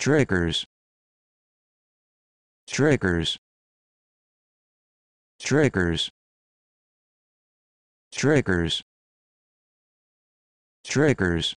triggers. Triggers. Triggers. Triggers. Triggers.